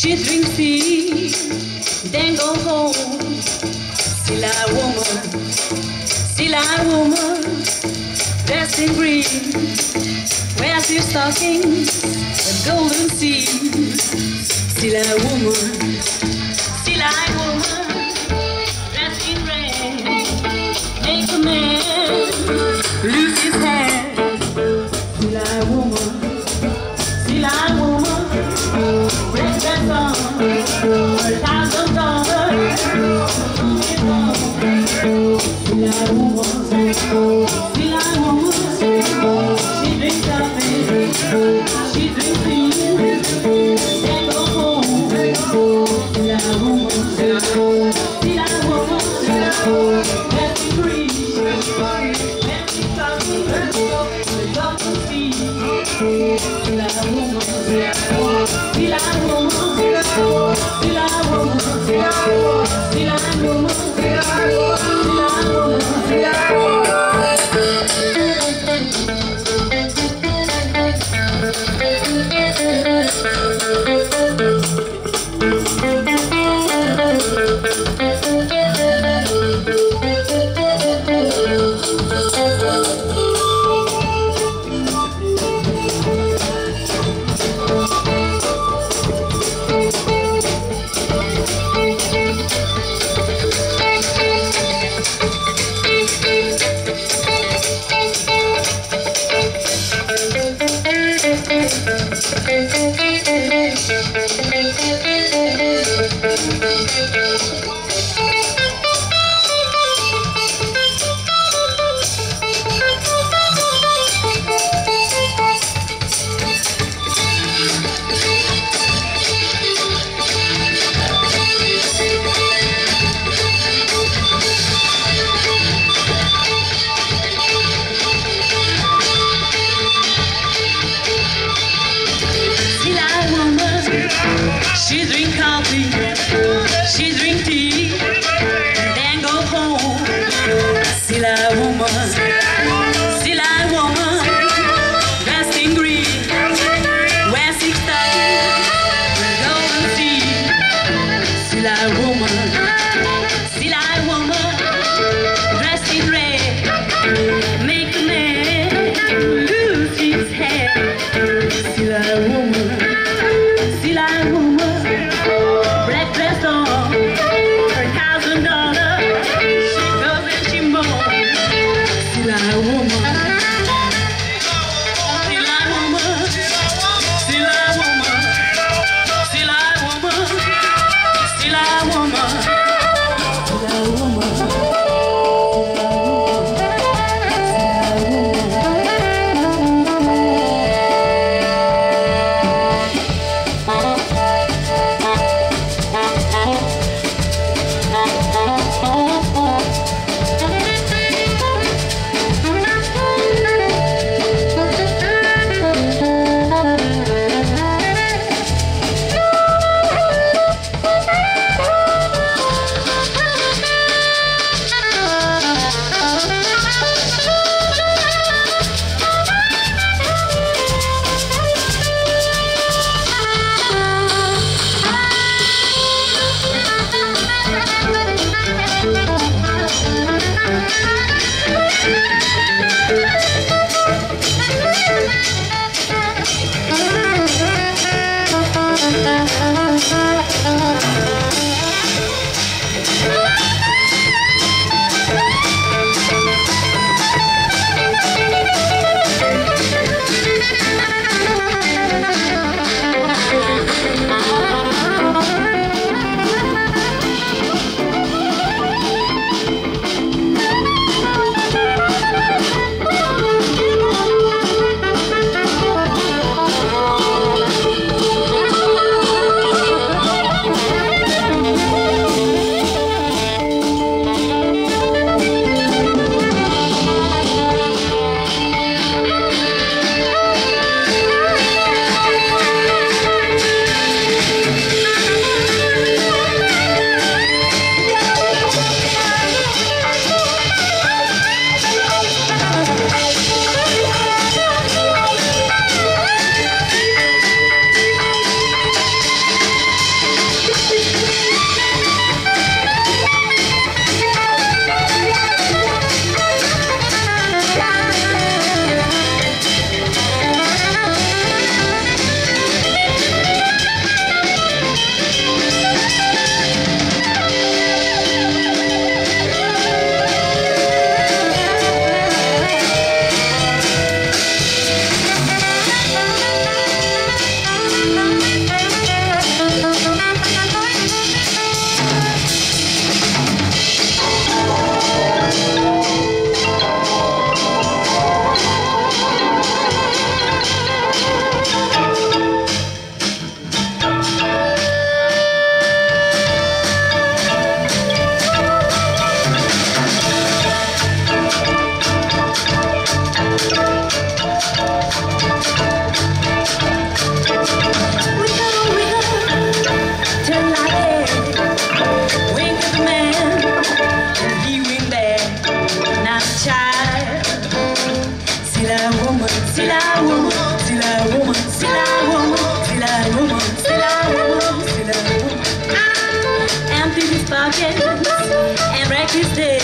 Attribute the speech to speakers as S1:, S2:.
S1: She drinks tea, then go home. Still a woman, still a woman, dressed in green. Wears your stockings and golden seams. Still a woman, still a woman. thousand dollars. Yeah, woman,